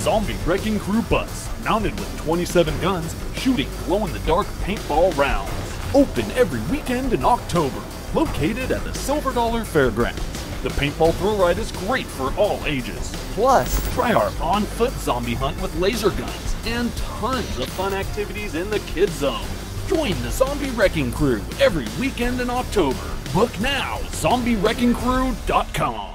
Zombie Wrecking Crew bus, mounted with 27 guns, shooting glow-in-the-dark paintball rounds. Open every weekend in October. Located at the Silver Dollar Fairgrounds. The paintball thrill ride is great for all ages. Plus, Try our on-foot zombie hunt with laser guns and tons of fun activities in the kids zone. Join the Zombie Wrecking Crew every weekend in October. Book now, zombiewreckingcrew.com.